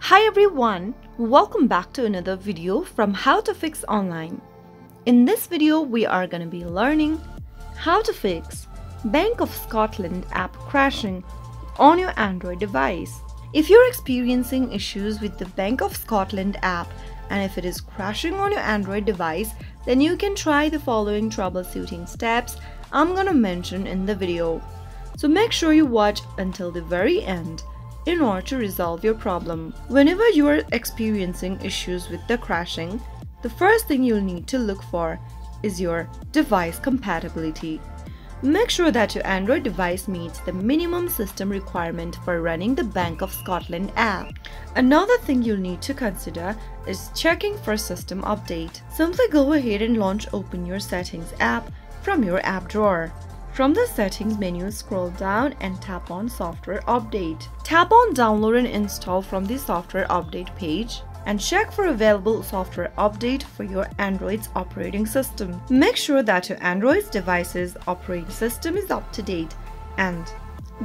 Hi everyone, welcome back to another video from How to Fix Online. In this video, we are going to be learning how to fix Bank of Scotland app crashing on your Android device. If you're experiencing issues with the Bank of Scotland app and if it is crashing on your Android device, then you can try the following troubleshooting steps I'm gonna mention in the video. So make sure you watch until the very end in order to resolve your problem. Whenever you are experiencing issues with the crashing, the first thing you'll need to look for is your device compatibility. Make sure that your Android device meets the minimum system requirement for running the Bank of Scotland app. Another thing you'll need to consider is checking for system update. Simply go ahead and launch Open Your Settings app from your app drawer. From the settings menu, scroll down and tap on software update. Tap on download and install from the software update page and check for available software update for your Android's operating system. Make sure that your Android's device's operating system is up to date and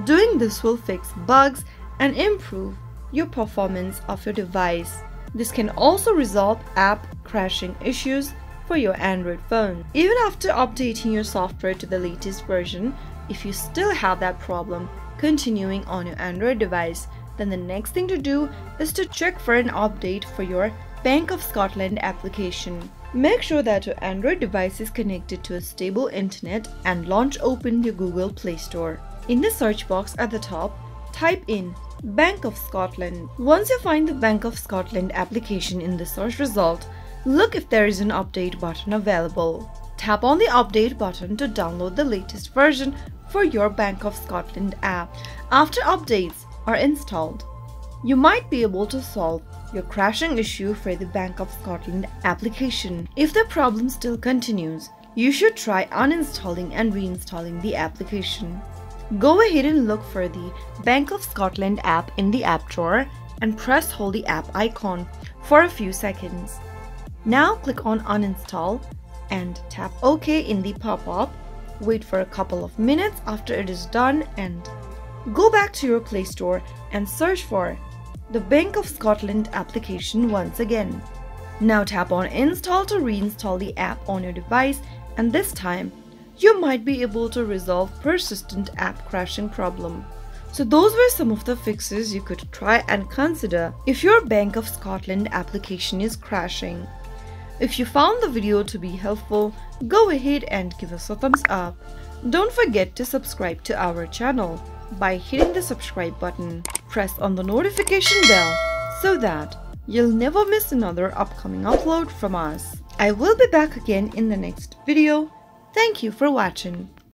doing this will fix bugs and improve your performance of your device. This can also resolve app crashing issues for your Android phone. Even after updating your software to the latest version, if you still have that problem continuing on your Android device, then the next thing to do is to check for an update for your Bank of Scotland application. Make sure that your Android device is connected to a stable internet and launch open your Google Play Store. In the search box at the top, type in Bank of Scotland. Once you find the Bank of Scotland application in the search result, Look if there is an update button available. Tap on the update button to download the latest version for your Bank of Scotland app. After updates are installed, you might be able to solve your crashing issue for the Bank of Scotland application. If the problem still continues, you should try uninstalling and reinstalling the application. Go ahead and look for the Bank of Scotland app in the app drawer and press hold the app icon for a few seconds. Now click on uninstall and tap OK in the pop-up. Wait for a couple of minutes after it is done and go back to your Play Store and search for the Bank of Scotland application once again. Now tap on install to reinstall the app on your device and this time you might be able to resolve persistent app crashing problem. So those were some of the fixes you could try and consider if your Bank of Scotland application is crashing. If you found the video to be helpful, go ahead and give us a thumbs up. Don't forget to subscribe to our channel by hitting the subscribe button. Press on the notification bell so that you'll never miss another upcoming upload from us. I will be back again in the next video. Thank you for watching.